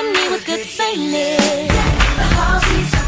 filling me with good feelings. The.